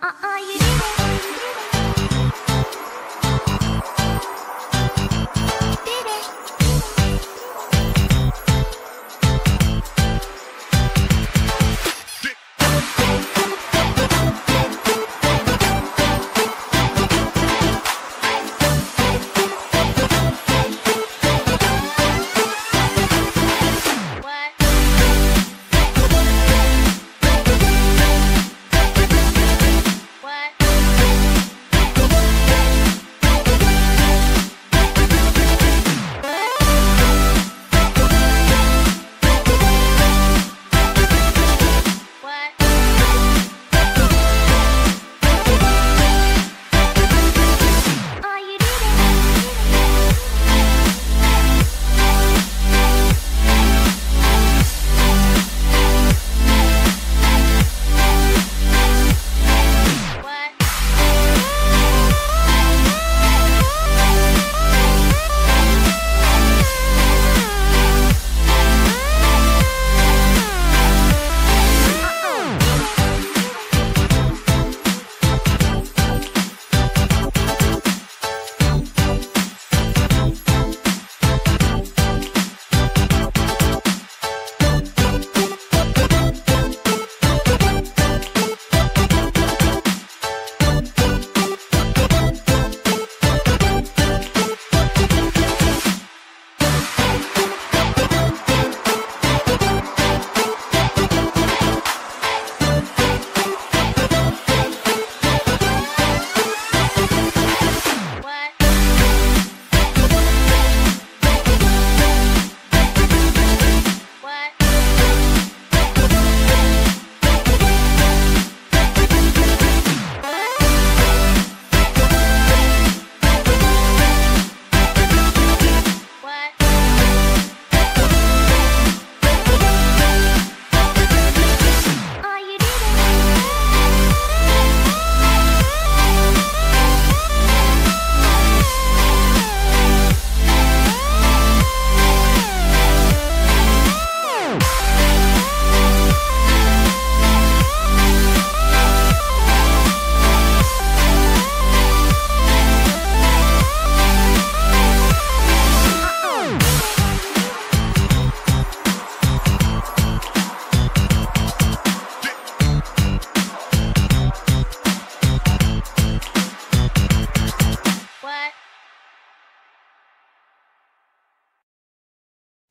ああゆで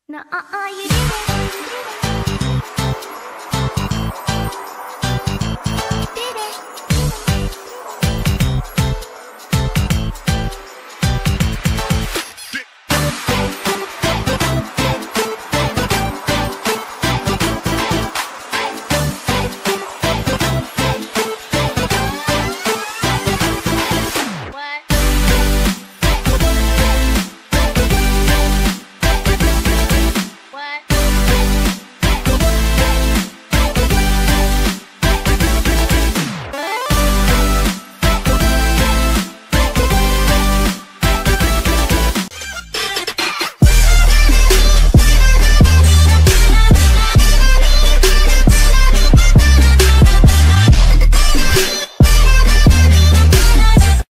なああゆり